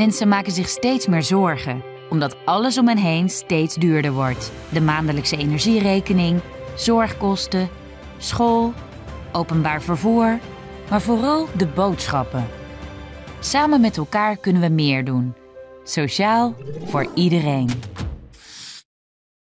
Mensen maken zich steeds meer zorgen, omdat alles om hen heen steeds duurder wordt. De maandelijkse energierekening, zorgkosten, school, openbaar vervoer, maar vooral de boodschappen. Samen met elkaar kunnen we meer doen. Sociaal voor iedereen.